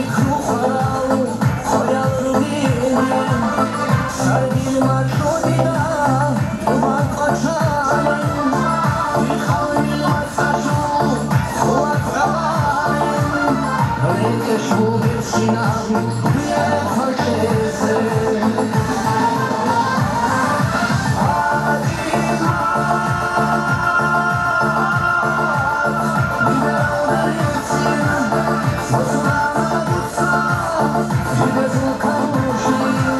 Ich will dir schnaben, wie er falsch ist Thank you.